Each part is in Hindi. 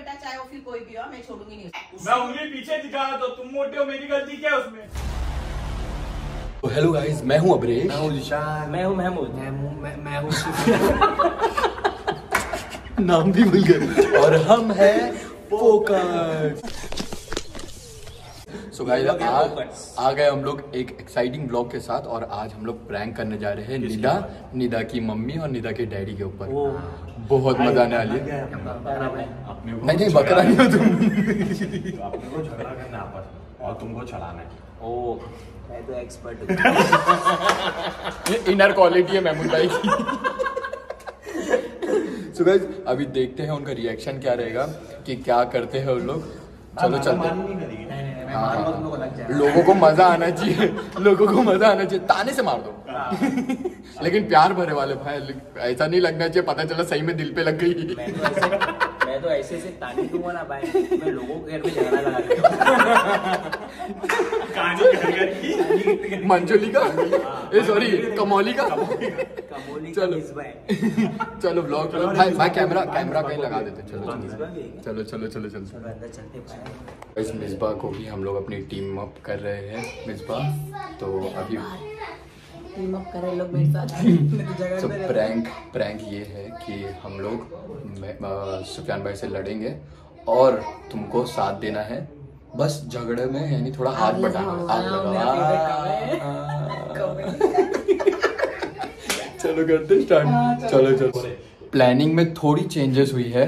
बेटा चाहे वो फिर कोई भी हो मैं छोड़ूँगी नहीं मैं उंगली पीछे दिखा रहा था तुम मोटे हो मेरी गलती क्या है उसमें? तो हेलो गाइस मैं हूँ अब्रेश मैं हूँ निशान। मैं हूँ महमूद। मैं हूँ मैं मैं हूँ नाम भी भूल गए। और हम हैं फोकस। सो गाइस हैं आ, आ गए हम लोग एक एक्साइटिंग ब्लॉग के साथ और आज हम लोग प्रैंक करने जा रहे हैं निदा निदा की मम्मी और निदा के डैडी के ऊपर। बहुत मज़ा आने वाली है। नहीं नहीं बकरा नहीं हो तुम। झगड़ा करना आपस और तुमको चलाना है। ओ मैं तो एक्सपर्ट ये इनर क्वालिटी है महमूद भाई की। सो गाइस अभी देखते हैं उनका रिएक्शन क्या रहेगा कि क्या करते हैं उन लोग। चलो चलते हैं। हाँ, हाँ। लोग को मज़ा आना चाहिए। लोगों को मज़ा आना चाहिए। ताने से मार दो। लेकिन प्यार भरे वाले भाई ऐसा नहीं लगना चाहिए पता चला सही में दिल पे लग गई। मैं तो ऐसे ऐसे ताने दूँगा ना भाई? मैं लोगों के घर में झगड़ा लगा घर घर की? ए सॉरी कमौली का? कमोली का। चलो। मिसबा है। चलो ब्लॉग भाई भाई कैमरा कैमरा कहीं लगा देते चलो? चलो चलो। चलो चलो। चलो चलते इस मिसबा को भी हम लोग अपनी टीम अप कर रहे हैं मिसबा। तो अभी टीम अप करे लोग मेरे साथ तो प्रैंक प्रैंक ये है कि हम लोग सुफियान भाई से लड़ेंगे और तुमको साथ देना है। बस झगड़े में यानी थोड़ा हाथ बटाना। हाथ हाँ, चलो करते स्टार्ट चलो। चलो प्लानिंग में थोड़ी चेंजेस हुई है।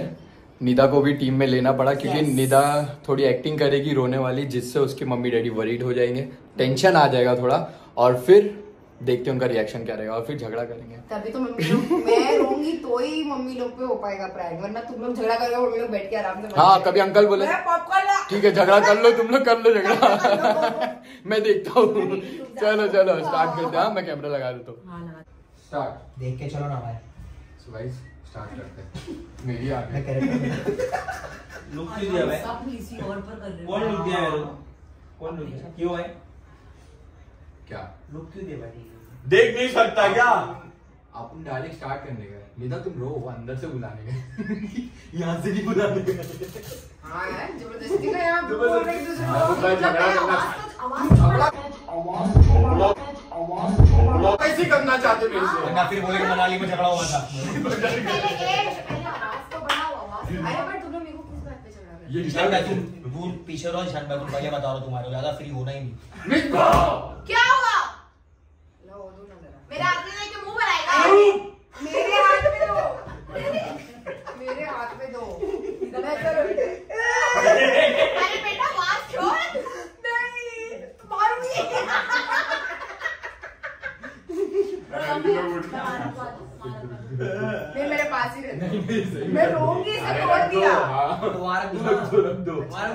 निदा को भी टीम में लेना पड़ा क्योंकि Yes. निदा थोड़ी एक्टिंग करेगी रोने वाली जिससे उसके मम्मी डैडी वरीड हो जाएँगे। टेंशन आ जाएगा थोड़ा। और फिर देखते हैं उनका रिएक्शन क्या रहेगा और फिर झगड़ा करेंगे। तभी तो मम्मी लोग मैं रोऊँगी तो ही मम्मी लोग पे हो पाएगा प्रैंक वरना तुम लोग झगड़ा करोगे मम्मी लोग बैठ के आराम से हाँ कभी अंकल बोले मैं पॉपकॉर्न ला। ठीक है झगड़ा कर लो तुम लोग कर लो झगड़ा। मैं देखता हूँ। चलो चलो स्टार्ट करते हैं। हाँ, मैं कैमरा लगा देता हूँ। हाँ लगा स्टार्ट देख के चलो ना भाई। सो गाइस स्टार्ट करते हैं। मेरी आ गई कैरेक्टर लुक क्यों दिया भाई। सब किसी और पर कर रहे हो। कौन लुक दिया को कौन लुक दिया क्यों है क्या? क्यों देख नहीं सकता क्या? अपन डायरेक्ट स्टार्ट करने गए। निदा तुम रो वो अंदर से बुलाने गए। यहाँ से नहीं बुलाने गए। हाँ यार ज़बरदस्ती का यहाँ बोल रहे दूसरे हाँ, को तो भाई झगड़ा करना। आवाज़ तो कैसे करना चाहते मेरे से? ना फिर बोले कि मनाली में झगड़ा हुआ था। तो को रहे ये निशान भाई तुम दूर पीछे रहो निशान भाई तुम भैया बता रहा हूँ तुम्हारे ज़्यादा फ्री होना ही नहीं। क्या हुआ लो दो ना जरा मेरे हाथ में नहीं के मुँह बनाएगा मेरे हाथ में दो मेरे हाथ में दो मैं चलो अरे बेटा आवाज़ छोड़ नहीं मारूँगी नहीं मेरे पास ही रहता मैं रोऊँगी इसे तोड़ दिया दोबारा रख दो रख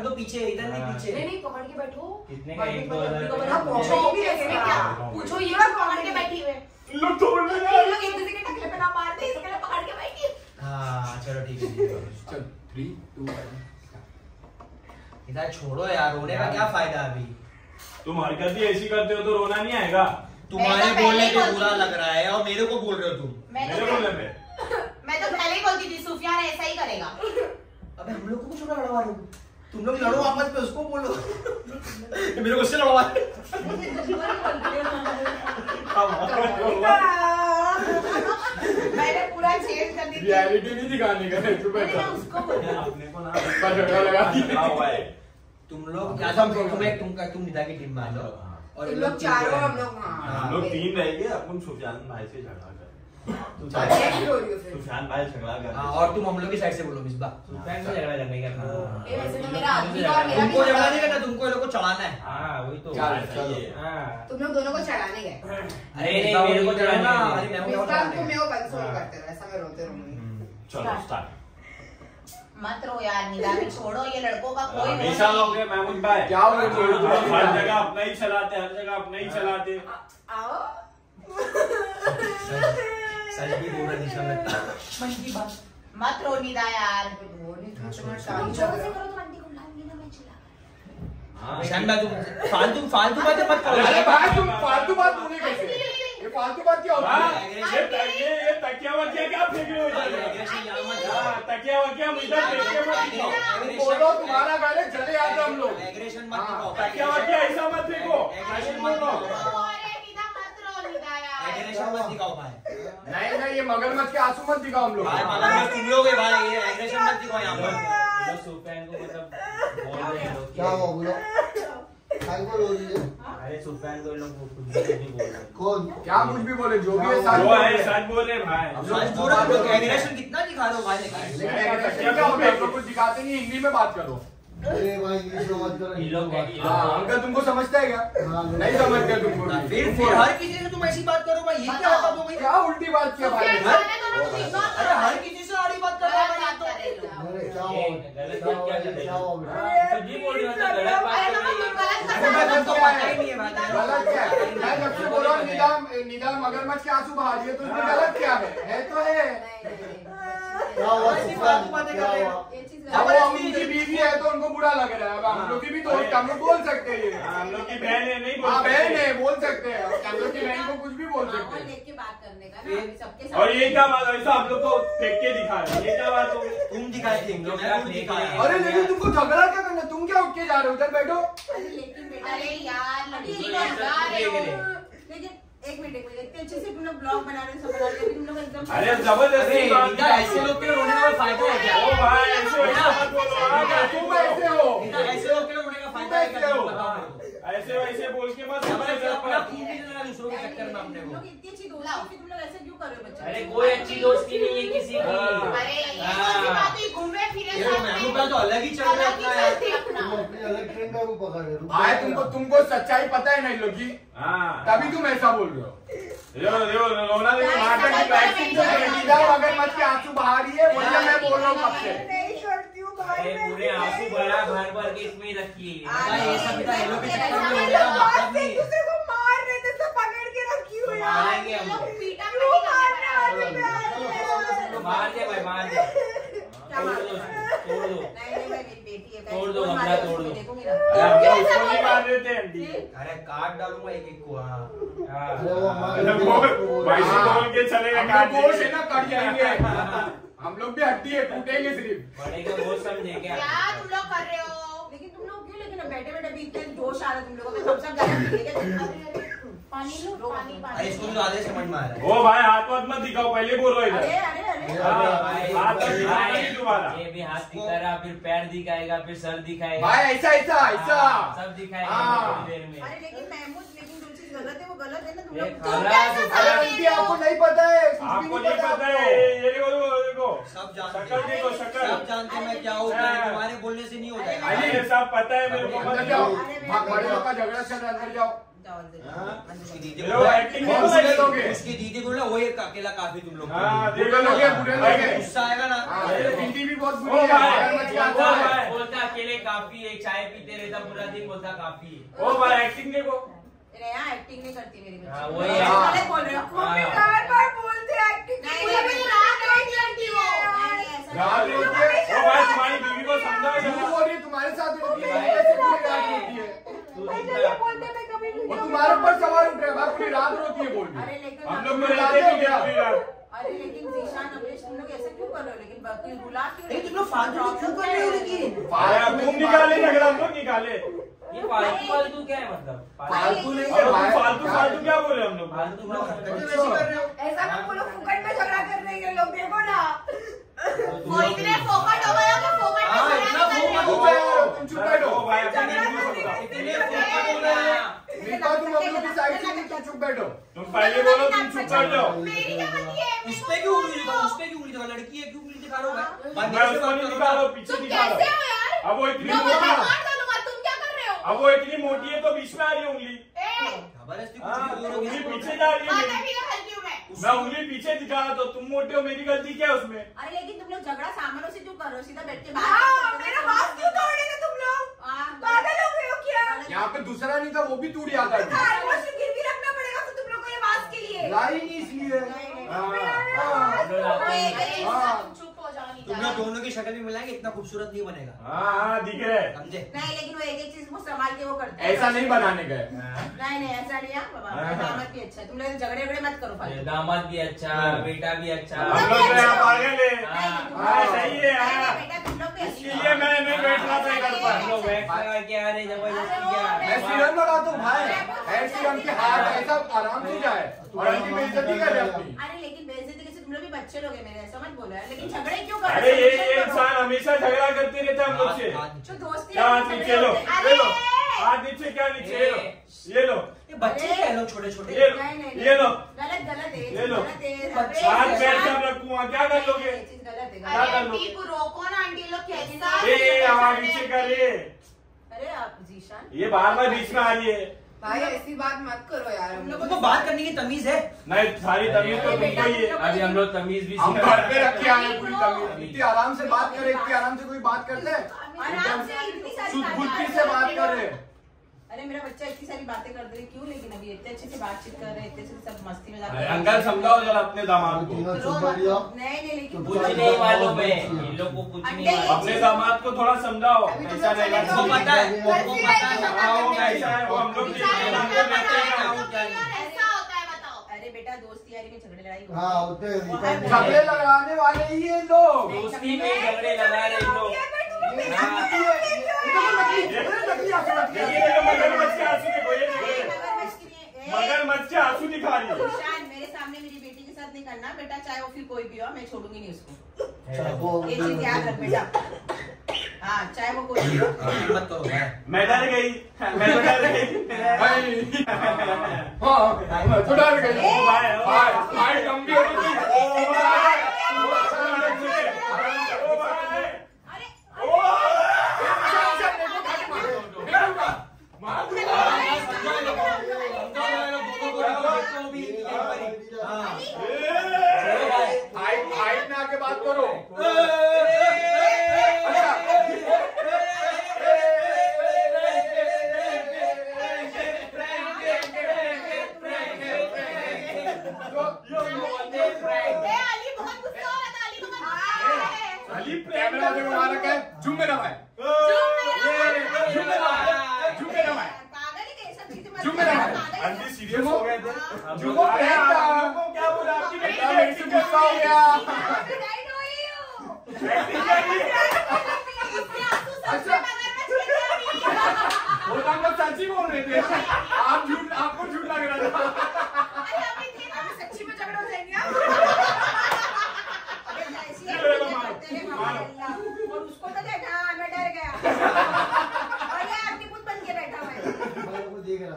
दो तो पीछे इधर नहीं नहीं पीछे। नहीं नहीं पकड़ के बैठो। कितने का एक दो हज़ार पकड़ के पूछो ये भी लगेगा क्या? पूछो ये लोग पकड़ के बैठी हुए। लोग तोड़ ये लोग एक दूसरे के टकले पे ना मार दे इसके लिए पकड़ के बैठी। हाँ चलो ठीक है है। चल थ्री टू इधर छोड़ो यार रोने का क्या फ़ायदा अभी? तुम हरकत ही ऐसी करते हो तो रोना नहीं आएगा। तुम्हारे तो बोलने पे बुरा लग रहा है और मेरे को बोल रहे हो तुम। तो मेरे बोलने पे? मैं तो पहले ही बोलती थी सुफियान ऐसा ही करेगा। अबे हम लोग को कुछ लड़वा रहे हो तुम लोग लड़ो आपस में उसको बोलो। मेरे को उससे लड़वा मैंने पूरा चेंज कर दी रियलिटी नहीं दिखाने का है उसको बोला। अपने को ना इसका लगा हुआ है। तुम लोग तो तुम तुम तुम का तुम निदा की टीम में आ जाओ और लोग चारों हम लोग हाँ। हम लोग तीन रहेंगे अपन सुफियान भाई से झगड़ा तू हूँ फिर सुफियान भाई झगड़ा कर हाँ और तुम हम लोग की साइड से बोलो मिसबा फ्रेंड से झगड़ा करने का अपना वैसे तो मेरा आदमी और मेरा तुमको झगड़ा नहीं करना तुमको ये लोग को चढ़ाना है। हाँ वही तो। चलो। हाँ तुम लोग दोनों को चढ़ाने गए। अरे नहीं, नहीं मेरे को चढ़ाना अरे मैं को बार तुम मेरे को कंसोल हाँ। करते रहो ऐसा मैं रोते रहूँगी। चलो स्टार्ट मत रो यार निदा भी छोड़ो ये लड़कों का कोई हमेशा नहीं। महमूद भाई। क्या हो गया छोड़ो, हर जगह अपना ही चलाते हर जगह अपना ही। चलाते। आओ। भी बोल रहा निशान लगता मत रो निदा यार नहीं था तुम्हारा तुम शादी जो चल से करो तो आंटी को बुला लेना मैं चिल्ला निशान भाई तुम फालतू फालतू बातें मत करो अरे भाई तुम फालतू बात बोले कैसे ये फालतू बात क्या होती हाँ, है ये ये ये तकिया वकिया क्या फेंक रहे हो इधर? हाँ, तकिया वकिया मुझे देख। के मत दिखाओ बोलो तुम्हारा गाने चले आते हम लोग एग्रेशन मत हाँ, दिखाओ तकिया वकिया ऐसा मत फेंको एग्रेशन मत दिखाओ एग्रेशन मत दिखाओ भाई। नहीं नहीं ये मगरमच्छ के आँसू मत दिखाओ हम लोग। भाई तुम लोग है भाई ये एग्रेशन मत दिखाओ यहाँ पर। जो सुफैन को मतलब बोल। रहे लोग क्या हुआ बोलो काय को बोल रही अरे सुफैन को लोग कुछ भी बोल रहे। कौन? क्या कुछ भी बोले जो भी है सच जो है सच बोल भाई। हम लोग एग्रेशन कितना दिखा रहे हो भाई लेकिन लेकिन क्या होता हम लोग कुछ दिखाते नहीं हिंदी में बात करो। अरे भाई में मत करो ये लोग ये हाँ अंकल तुमको समझता है क्या? हाँ, नहीं समझते तुमको। फिर फिर हर किसी से तुम ऐसी बात करो भाई ये क्या होता तुम क्या उल्टी बात किया भाई? अरे हर किसी से सारी बात कर रहा है तो अरे क्या ये गलत क्या हो? हुआ बेटा बोल रहे हो मतलब गलत बात है अरे मैं तो पता ही नहीं है भाई। गलत क्या? है। मैं जब से बोल रहा हूँ निदान निदान मगरमच्छ के आँसू बहा दिए तो इसमें गलत क्या है? है तो है। क्या हुआ ऐसी बात बातें क्या कर रहे हुआ हो। अब उनकी बीवी है तो उनको बुरा लग रहा है। अब हम लोग की भी दोस्त हम लोग बोल सकते हैं हम लोग की बहन है नहीं बोल हाँ बहन है बोल सकते हैं। हम लोग की बहन को कुछ भी बोल सकते हैं। लेके बात करने का ना अभी सबके और ये क्या बात है? ऐसा हम लोग को फेंक के दिखा रहे ये क्या बात हो तुम दिखाए थे हम लोग मैं खुद दिखाया अरे लेकिन तुमको झगड़ा क्या करना तुम क्या उठ के जा रहे हो? उधर बैठो। लेकिन बेटा अरे यार एक मिनट एक मिनट इतने अच्छे से तुम लोग ब्लॉग बना रहे हो सब बना रहे हो तुम लोग एकदम अरे ज़बरदस्ती बात ऐसे लोग के रोने का फ़ायदा है क्या? ओ भाई ऐसे मत बोलो हाँ, तुम ऐसे हो। ऐसे लोग के रोने का फ़ायदा है क्या? बताओ। ऐसे वैसे बोल के मत अपना। खून भी लगा दूसरों के चक्कर में अपने तुम को लोग इतनी अच्छी दोस्ती है, फिर तुम लोग ऐसे क्यों कर रहे हो बच्चे? अरे कोई अच्छी दोस्ती नहीं है किसी हाँ। की। अरे ये कौन सी बात हुई घूमे फिरे ये महमूद का तो अलग ही चल रहा है अलग अपना यार। चलती है अपना। तुम अपनी अलग ट्रेन का रूप पकड़ रहे हो भाई तुमको तुमको सच्चाई पता है नहीं लोग की? हाँ। तभी तुम ऐसा बोल रहे हो। रोना देखो नाटक की है। आँसू बहा रही है वही मैं बोल रहा हूँ कब से नहीं छोड़ती हूँ भाई पूरे आँसू भरा भर भर के इसमें रखी है भाई ये सब इतना ये लोग के चक्कर में हम रोने का लोग मतलब आज से नहीं एक दूसरे को मार रहे थे सब पकड़ के रखी हुई यार मारेंगे हम लोग पीटा क्यों पीटी मारने करने वाले पे आ रहे तो हैं? मार दे भाई मार दे क्या तोड़ मार दो रहे तोड़ दो नहीं नहीं मैं मेरी बेटी है तोड़ दो, कौन गमला मारेगा तोड़ उसको, दो। देखूँगी ना अरे हम लोग उसको नहीं मार रहे थे आंटी अरे काट डालूँगा एक एक को हाँ अरे वो अरे हमारे वो वैसे हाँ। बोल हम लोग गोश है। ना कट जाएँगे हम लोग भी हड्डी है टूटेंगे सिर्फ़ बड़े को बहुत समझे क्या क्या तुम लोग कर रहे हो लेकिन तुम लोग क्यों लेकिन बैठे बैठे भी इतने जोश आ रहा है तुम लोगों को सब सब गलत है क्या पानी लो पानी पानी। इसको तो आधे समझ में आ रहा है ओ भाई हाथ वाथ मत दिखाओ पहले बोलो अरे इधर। अरे अरे हाँ, हाथ मत दिखाओ ये भी हाथ दिखाएगा फिर पैर दिखाएगा फिर सर दिखाएगा। भाई ऐसा ऐसा ऐसा। हाँ, सब दिखाएगा हाँ। देर में। अरे लेकिन महमूद लेकिन जो चीज़ गलत है वो गलत है ना तुम लोग तुम खरा कैसे तो- अरे आपको नहीं पता है कुछ भी आपको नहीं पता पता है ये देखो देखो देखो। सब जानते हैं। सब जानते हैं मैं क्या हूँ तुम्हारे बोलने से नहीं होता है अरे सब पता है मेरे को जाओ। दिखाओ बड़े लोग का झगड़ा चल रहा है अंदर जाओ। हाँ? उसकी दीदी को दीदी ना वो एक अकेला काफ़ी तुम लोग हाँ। गुस्सा आएगा ना। हाँ, हिंदी भी बहुत। बोलता अकेले काफ़ी है चाय पीते रहता पूरा दिन बोलता काफ़ी है। ओ भाई एक्टिंग देखो। एक्टिंग नहीं करती मेरी बच्ची। हाँ, वही ऐसे है। गलत बोल रहे हो। बार बार बोलते एक्टिंग नहीं, रात आंटी वो। बीवी को समझाओ तुम्हारे साथ वो तुम्हारे ऊपर सवाल उठ रहा है पूरी रात रोती है बोल अरे रही लेकिन हम लोग में रहते भी क्या? अरे लेकिन जीशान अमरीश तुम लोग ऐसे क्यों कर रहे हो? लेकिन बाकी रुला क्यों तुम लोग फालतू क्यों कर रहे हो लेकिन? तुम निकाले झगड़ा हम लोग निकाले। ये फालतू फालतू क्या है मतलब? फालतू नहीं है। फालतू फालतू क्या बोले हम लोग? फालतू तुम लोग हो? ऐसा ना बोलो फुकट में झगड़ा कर रहे हैं ये लोग देखो ना। वो इतने फोकट हो गए हो कि फोकट में हाँ, झगड़ा इतना नहीं कर रहे फोकट हो। चुप बैठो तुम चुप बैठो ओ भाई अपनी झगड़ा बीवी को करने समझाओ। के लिए इतने फोकट हो गए हैं। निका तुम हम लोग की साइड से तुम चुप बैठो। तुम पहले बोलो तुम चुप कर जाओ मेरी क्या गलती है? उस पे क्यों उंगली दिखा उस पे क्यों उंगली दिखा? लड़की है क्यों उंगली दिखा रहे हो मैं उसको नहीं दिखा रहा पीछे दिखा रहा। अब वो इतनी मोटी है। हो? अब वो इतनी मोटी है तो बीच में आ रही है उंगली। हाँ, उंगली पीछे जा रही है हूँ मैं उंगली पीछे दिखा रहा तो तुम मोटे हो मेरी गलती क्या है उसमें? अरे लेकिन तुम लोग झगड़ा सामानों से क्यों कर रहे हो? सीधा बैठ के हाँ, मेरा हाथ क्यों तोड़ रहे थे तुम लोग? पागल हो गए हो क्या? यहाँ पे दूसरा नहीं था वो भी टूट जाता है। रखना पड़ेगा तुम लोग को ये बात के लिए। लाई नहीं इसलिए। दोनों की शक्ल भी मिलाएँगे इतना खूबसूरत नहीं बनेगा। हाँ हाँ दिख रहे समझे? नहीं लेकिन वो एक एक चीज़ को संभाल के वो करते हैं। ऐसा नहीं बनाने गए नहीं नहीं ऐसा नहीं है। बाबा दामाद भी अच्छा है। तुम लोग झगड़े वगड़े मत करो दामाद भी अच्छा। बेटा भी अच्छा। हम लोग पागल है। सही है नहीं, हाँ। बेटा तुम लोग भी अच्छी। मैं नहीं बैठना था घर पर। हम लोग वैक्स लगा के आ ज़बरदस्ती क्या। मैं सीरम लगाता हूँ भाई। हेड सीरम के हाथ ऐसा आराम से जाए। और इनकी बेइज्जती कर रहे अपनी। भी बच्चे लोग हैं मेरे ऐसा मत बोलो यार लेकिन झगड़े क्यों कर? अरे ये ये इंसान हमेशा झगड़ा करते रहता है हम लोग से। जो दोस्ती क्या हाथ नीचे लो हैं। ये लो। अरे! हाथ नीचे क्या नीचे ये लो। ये लो। ये बच्चे क्या है लोग छोटे छोटे। ये लो। नहीं, नहीं, नहीं। ये लो। गलत गलत है ये लो। गलत है हाथ पैर सब रखूँ वहाँ क्या कर लोगे? गलत है क्या कर लोगे? को रोको ना आंटी लोग कैसा ये आवाज़ नीचे कर ये अरे आप जीशान। ये बार बार बीच में आ रही है। भाई ऐसी बात मत करो यार हम लोगों को बात करने की तमीज है। नहीं सारी तमीज तो तुमको ही है अभी हम लोग तमीज भी हम घर पे रख के आए पूरी तमीज। इतनी आराम से बात करे इतनी आराम से कोई बात करते हैं आराम से इतनी सारी शुद्ध बातें कर से बात। कर। रहे हैं अरे मेरा बच्चा इतनी सारी बातें कर दे क्यों? लेकिन अभी इतने अच्छे से बातचीत कर रहे हैं इतने से सब मस्ती में अरे अंकल समझाओ जरा अपने दामाद को। नहीं नहीं लेकिन कुछ नहीं मालूम है इन लोग को कुछ नहीं अपने दामाद को थोड़ा समझाओ। ऐसा नहीं चले वो पता है वो गलती पता है, है हाँ, है वो हम लोग भी हम लोग लोग हैं क्या होता है बताओ। अरे बेटा दोस्ती यारी में झगड़े लड़ाई हाँ हैं, झगड़े लगाने वाले ही ये लोग। दोस्ती में झगड़े लगा रहे लोग। है हो मैं छोड़ूँगी नहीं उसको हाँ चाहे वो कोई भी हो मैं डर गई मैं तो डर गई हाँ मैं तो गई गंभीर हो गई ओ भाई ओ भाई ओ भाई अरे ओ हाइट हाइट में आके बात करो ए, अली बहुत गुस्सा हो रहा था अली को मत मारो। अली कैमरा देखो वहाँ रखा है झूम मेरा भाई झूम मेरा भाई झूम मेरा भाई पागल है क्या? ये सब चीज़ें मत जो मेरा करो, है। पागल है अंधी क्या? सीरियस हो गए थे झूमो अरे प्रेम आप का लोगों को क्या बोला आपकी बेटी बेटा मेरे से गुस्सा हो गया Right हो ही हूँ। एक्टिंग कर रही है इसके आँसू सबसे मगरमच्छ के लिए भी। वो तो हम लोग सच ही बोल रहे थे आप झूठ आपको झूठ लग रहा था अरे अभी थे ना, अभी सच्ची में झगड़ा हो जाएँगे आप। अबे ऐसी हैं अल्लाह। और उसको तो देखा हाँ, मैं डर गया। और ये आपकी खुद बन के बैठा हुआ है। रहा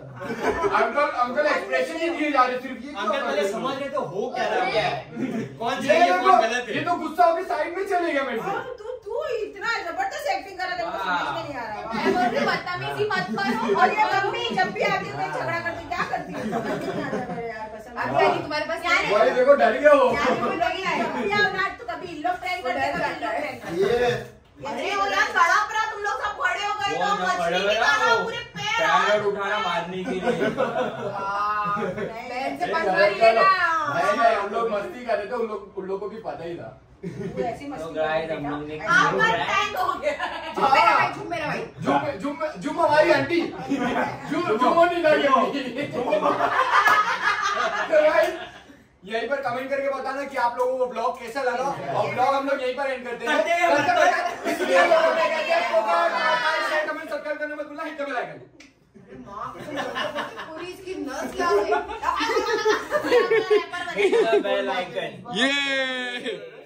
अंकल अंकल एक्सप्रेशन नहीं दिए जा रहे सिर्फ़ ये अंकल पहले समझ रहे थे हो क्या रहा है। कौन ये सही है कौन गलत है? ये तो गुस्सा होकर साइड में चले गया मेरे से। तू तू इतना ज़बरदस्त एक्टिंग कर रहा था मुझे समझ में नहीं आ रहा मैं बोल रही हूँ, बदतमीजी मत करो। और ये मम्मी जब भी आती है झगड़ा करती क्या करती है? समझ में नहीं आता मेरे यार कसम अली तुम्हारे पास। क्या? भाई देखो डर गया हो यार वो लोग ही लोग ट्रेन करते करते ये। अरे वो यार तड़प तुम लोग सब खड़े हो गए तो मछली हो निकालो पूरे पैर पैर उठाना मारने के लिए। हाँ, से चलो, लेना नहीं नहीं हम लोग मस्ती कर रहे थे उन लोग उन लोगों को भी पता ही था। तू पर हो गया। झूम हमारी आंटी। झूम झूमो नहीं लगी भाई यहीं पर कमेंट करके बताना कि आप लोगों को ब्लॉग कैसा लगा। और ब्लॉग हम लोग यही पर एंड करते हैं। कमेंट सब्सक्राइब करने मत भूलना हिट द बेल आइकन पूरी इसकी नस क्या हुई. ये